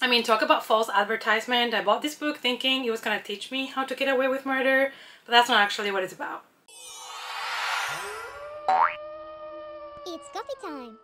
I mean, talk about false advertisement. I bought this book thinking it was gonna teach me how to get away with murder, but that's not actually what it's about. It's coffee time.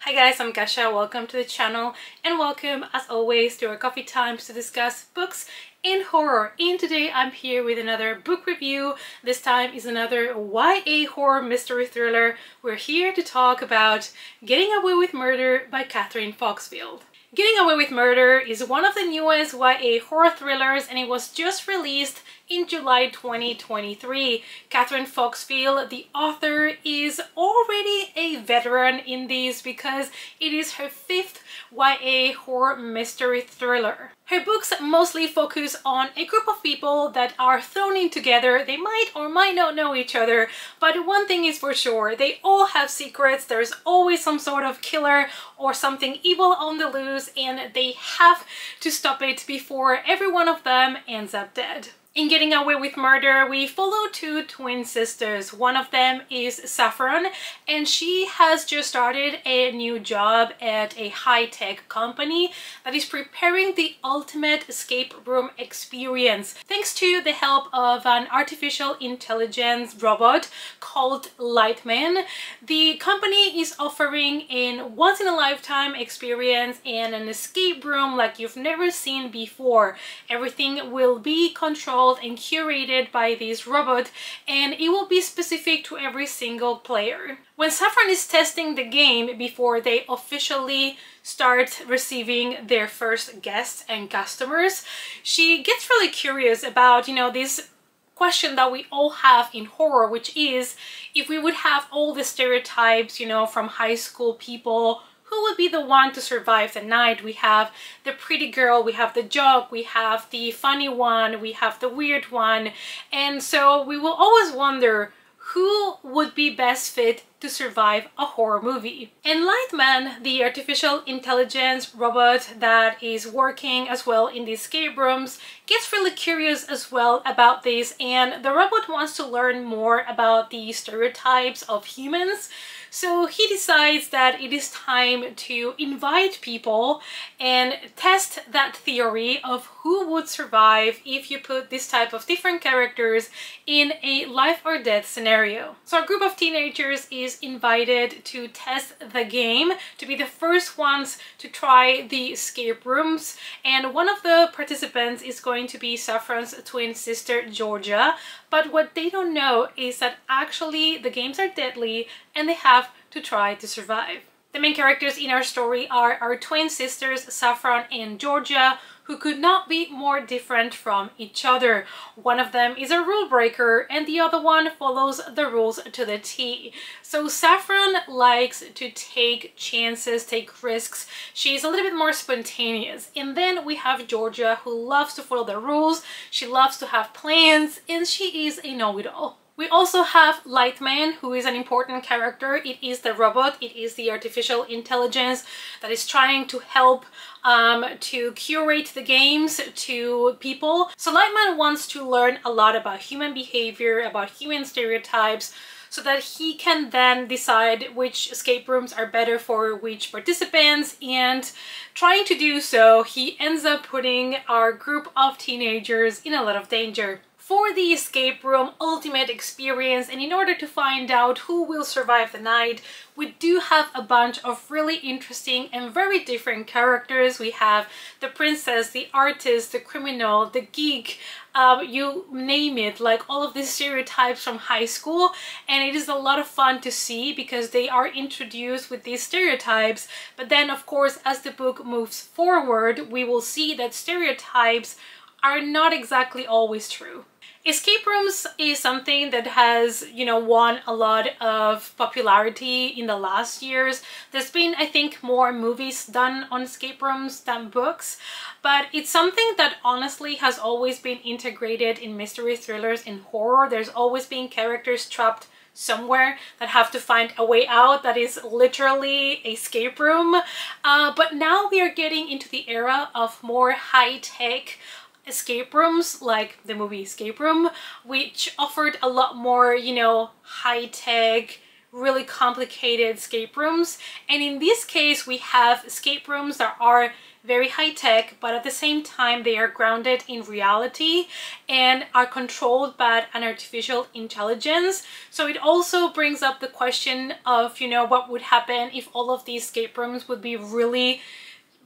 Hi guys, I'm Kasia, welcome to the channel and welcome as always to our coffee times to discuss books in horror. And today I'm here with another book review. This time is another YA horror mystery thriller. We're here to talk about Getting Away with Murder by Kathryn Foxfield. Getting Away with Murder is one of the newest YA horror thrillers and it was just released in July 2023. Kathryn Foxfield, the author, is already a veteran in these because it is her fifth YA horror mystery thriller. Her books mostly focus on a group of people that are thrown in together. They might or might not know each other, but one thing is for sure, they all have secrets. There's always some sort of killer or something evil on the loose and they have to stop it before every one of them ends up dead. In Getting Away with Murder, we follow two twin sisters. One of them is Saffron, and she has just started a new job at a high-tech company that is preparing the ultimate escape room experience. Thanks to the help of an artificial intelligence robot called Lightman, the company is offering an once-in-a-lifetime experience in an escape room like you've never seen before. Everything will be controlled controlled and curated by this robot and it will be specific to every single player. When Saffron is testing the game before they officially start receiving their first guests and customers, she gets really curious about, you know, this question that we all have in horror, which is if we would have all the stereotypes, you know, from high school people who would be the one to survive the night? We have the pretty girl, we have the jock, we have the funny one, we have the weird one. And so we will always wonder who would be best fit to survive a horror movie. And Lightman, the artificial intelligence robot that is working as well in the escape rooms, gets really curious as well about this and the robot wants to learn more about the stereotypes of humans so he decides that it is time to invite people and test that theory of who would survive if you put this type of different characters in a life or death scenario. So a group of teenagers is invited to test the game, to be the first ones to try the escape rooms and one of the participants is going to be Saffron's twin sister Georgia but what they don't know is that actually the games are deadly and they have to try to survive. The main characters in our story are our twin sisters Saffron and Georgia who could not be more different from each other. One of them is a rule breaker and the other one follows the rules to the T. So Saffron likes to take chances, take risks. She's a little bit more spontaneous. And then we have Georgia who loves to follow the rules. She loves to have plans and she is a know-it-all. We also have Lightman, who is an important character. It is the robot, it is the artificial intelligence that is trying to help um, to curate the games to people. So Lightman wants to learn a lot about human behavior, about human stereotypes, so that he can then decide which escape rooms are better for which participants and trying to do so he ends up putting our group of teenagers in a lot of danger for the escape room ultimate experience and in order to find out who will survive the night we do have a bunch of really interesting and very different characters. We have the princess the artist the criminal the geek um, you name it like all of these stereotypes from high school. And it is a lot of fun to see because they are introduced with these stereotypes. But then of course as the book moves forward we will see that stereotypes are not exactly always true. Escape rooms is something that has, you know, won a lot of popularity in the last years. There's been, I think, more movies done on escape rooms than books, but it's something that honestly has always been integrated in mystery thrillers and horror. There's always been characters trapped somewhere that have to find a way out that is literally a escape room. Uh, but now we are getting into the era of more high-tech escape rooms like the movie Escape Room, which offered a lot more, you know, high-tech, really complicated escape rooms. And in this case, we have escape rooms that are very high tech, but at the same time, they are grounded in reality and are controlled by an artificial intelligence. So it also brings up the question of, you know, what would happen if all of these escape rooms would be really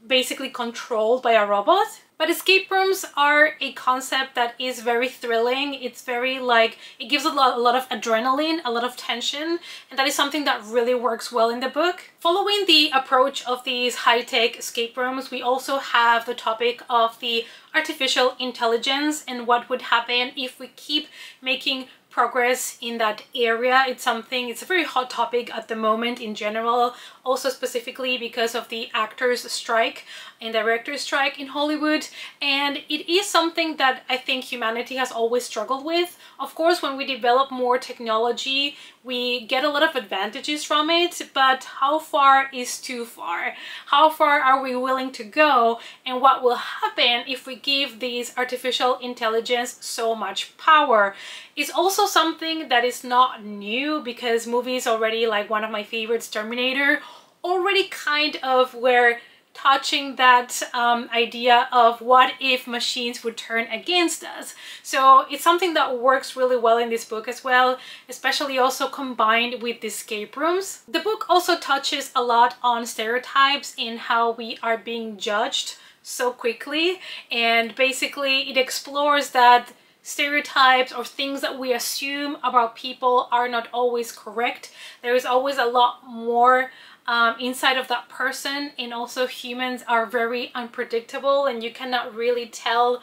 basically controlled by a robot. But escape rooms are a concept that is very thrilling. It's very like, it gives a lot, a lot of adrenaline, a lot of tension, and that is something that really works well in the book. Following the approach of these high-tech escape rooms, we also have the topic of the artificial intelligence and what would happen if we keep making progress in that area. It's something, it's a very hot topic at the moment in general, also specifically because of the actors strike and directors strike in Hollywood. And it is something that I think humanity has always struggled with. Of course, when we develop more technology, we get a lot of advantages from it, but how far is too far? How far are we willing to go? And what will happen if we give these artificial intelligence so much power? It's also something that is not new because movies already, like one of my favorites, Terminator, already kind of were touching that um, idea of what if machines would turn against us. So it's something that works really well in this book as well, especially also combined with the escape rooms. The book also touches a lot on stereotypes in how we are being judged so quickly and basically it explores that stereotypes or things that we assume about people are not always correct. There is always a lot more um, inside of that person and also humans are very unpredictable and you cannot really tell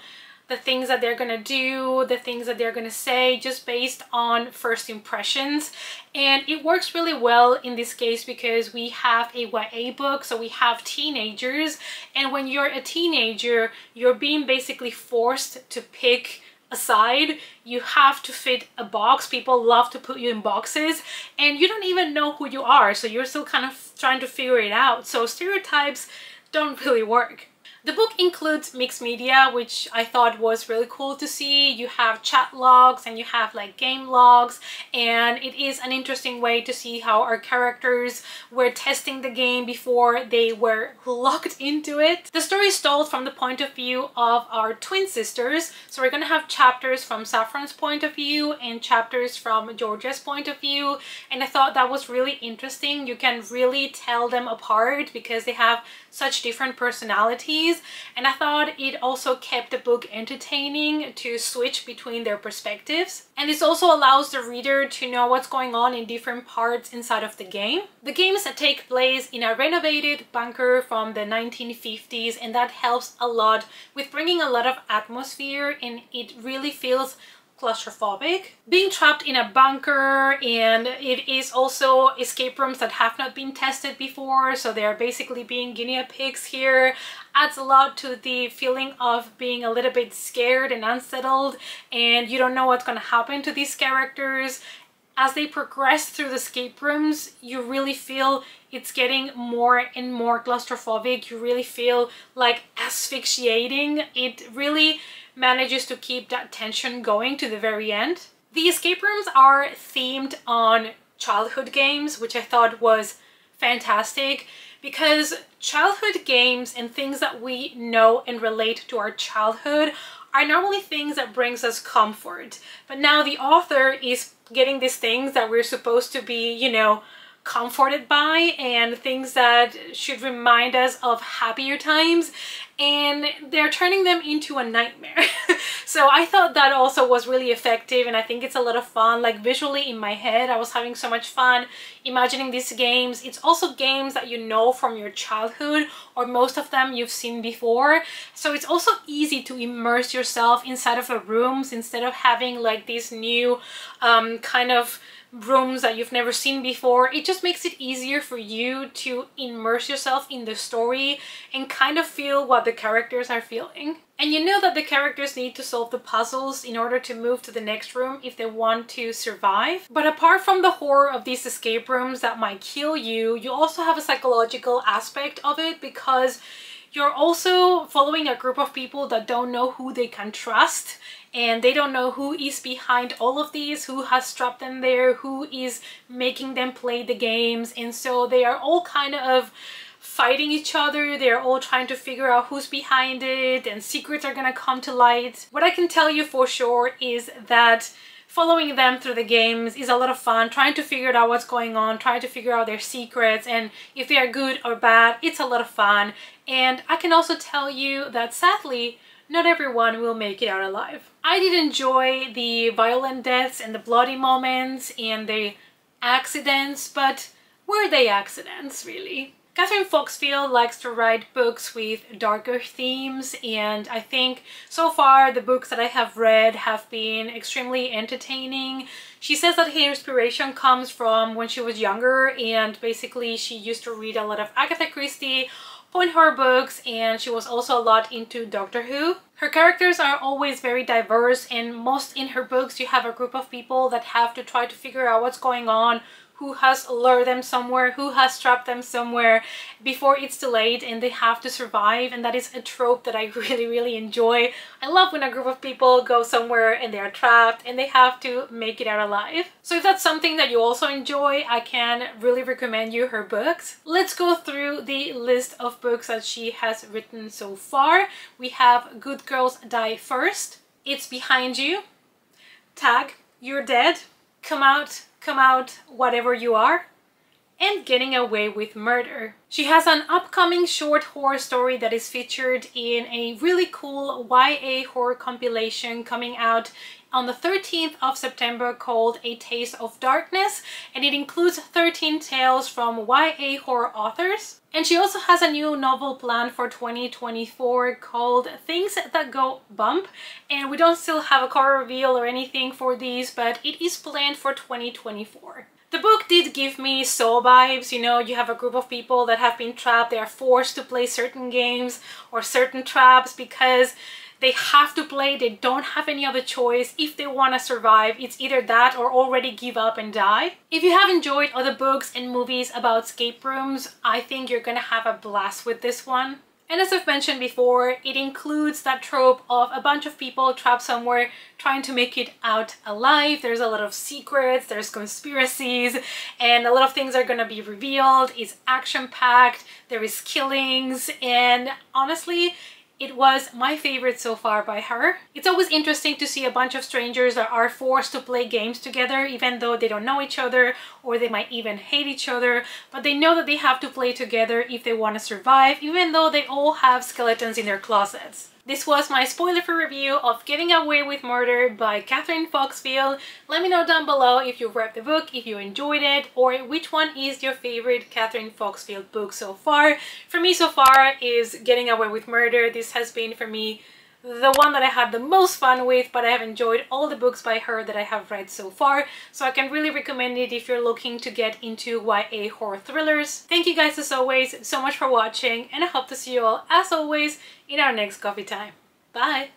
the things that they're gonna do, the things that they're gonna say just based on first impressions. And it works really well in this case because we have a YA book, so we have teenagers. And when you're a teenager, you're being basically forced to pick aside you have to fit a box. People love to put you in boxes and you don't even know who you are so you're still kind of trying to figure it out. So stereotypes don't really work the book includes mixed media, which I thought was really cool to see. You have chat logs and you have like game logs and it is an interesting way to see how our characters were testing the game before they were locked into it. The story is told from the point of view of our twin sisters. So we're gonna have chapters from Saffron's point of view and chapters from Georgia's point of view. And I thought that was really interesting. You can really tell them apart because they have such different personalities and I thought it also kept the book entertaining to switch between their perspectives. And this also allows the reader to know what's going on in different parts inside of the game. The games take place in a renovated bunker from the 1950s and that helps a lot with bringing a lot of atmosphere and it really feels claustrophobic. Being trapped in a bunker and it is also escape rooms that have not been tested before so they're basically being guinea pigs here adds a lot to the feeling of being a little bit scared and unsettled and you don't know what's going to happen to these characters as they progress through the escape rooms, you really feel it's getting more and more claustrophobic. You really feel like asphyxiating. It really manages to keep that tension going to the very end. The escape rooms are themed on childhood games, which I thought was fantastic because childhood games and things that we know and relate to our childhood are normally things that brings us comfort. But now the author is getting these things that we're supposed to be, you know, comforted by and things that should remind us of happier times and they're turning them into a nightmare. so I thought that also was really effective and I think it's a lot of fun like visually in my head I was having so much fun imagining these games. It's also games that you know from your childhood or most of them you've seen before so it's also easy to immerse yourself inside of the rooms instead of having like these new um, kind of rooms that you've never seen before. It just makes it easier for you to immerse yourself in the story and kind of feel what the characters are feeling. And you know that the characters need to solve the puzzles in order to move to the next room if they want to survive. But apart from the horror of these escape rooms that might kill you, you also have a psychological aspect of it because you're also following a group of people that don't know who they can trust and they don't know who is behind all of these, who has trapped them there, who is making them play the games. And so they are all kind of fighting each other. They're all trying to figure out who's behind it and secrets are gonna come to light. What I can tell you for sure is that following them through the games is a lot of fun, trying to figure out what's going on, trying to figure out their secrets and if they are good or bad, it's a lot of fun. And I can also tell you that sadly, not everyone will make it out alive. I did enjoy the violent deaths and the bloody moments and the accidents, but were they accidents really? Kathryn Foxfield likes to write books with darker themes and I think so far the books that I have read have been extremely entertaining. She says that her inspiration comes from when she was younger and basically she used to read a lot of Agatha Christie point horror books and she was also a lot into Doctor Who. Her characters are always very diverse and most in her books you have a group of people that have to try to figure out what's going on, who has lured them somewhere, who has trapped them somewhere before it's too late and they have to survive and that is a trope that I really really enjoy. I love when a group of people go somewhere and they are trapped and they have to make it out alive. So if that's something that you also enjoy, I can really recommend you her books. Let's go through the list of books that she has written so far. We have Good Girls Die First, It's Behind You, Tag, You're Dead, Come Out come out whatever you are and getting away with murder. She has an upcoming short horror story that is featured in a really cool YA horror compilation coming out on the 13th of September called A Taste of Darkness and it includes 13 tales from YA horror authors. And she also has a new novel planned for 2024 called Things That Go Bump and we don't still have a cover reveal or anything for these but it is planned for 2024. The book did give me Saw vibes, you know, you have a group of people that have been trapped, they are forced to play certain games or certain traps because they have to play, they don't have any other choice. If they want to survive, it's either that or already give up and die. If you have enjoyed other books and movies about escape rooms, I think you're gonna have a blast with this one. And as I've mentioned before, it includes that trope of a bunch of people trapped somewhere trying to make it out alive. There's a lot of secrets, there's conspiracies, and a lot of things are gonna be revealed. It's action-packed, there is killings, and honestly, it was my favorite so far by her. It's always interesting to see a bunch of strangers that are forced to play games together even though they don't know each other or they might even hate each other but they know that they have to play together if they want to survive even though they all have skeletons in their closets. This was my spoiler-free review of Getting Away with Murder by Kathryn Foxfield. Let me know down below if you've read the book, if you enjoyed it, or which one is your favorite Kathryn Foxfield book so far. For me so far is Getting Away with Murder. This has been for me the one that I had the most fun with, but I have enjoyed all the books by her that I have read so far, so I can really recommend it if you're looking to get into YA horror thrillers. Thank you guys as always so much for watching, and I hope to see you all, as always, in our next coffee time. Bye!